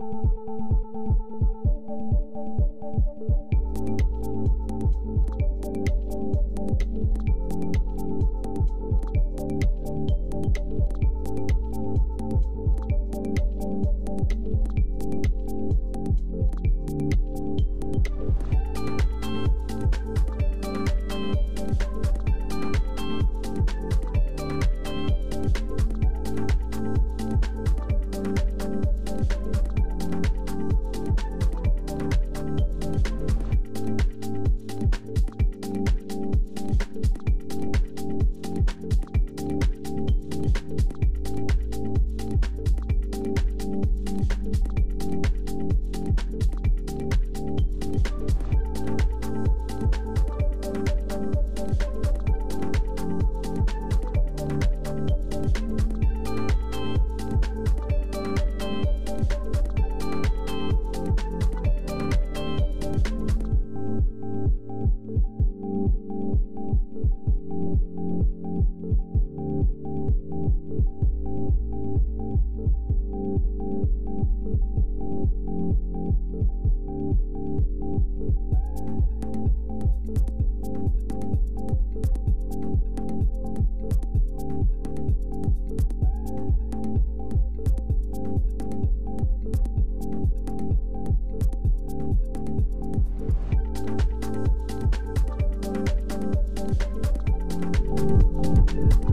Thank you. うん。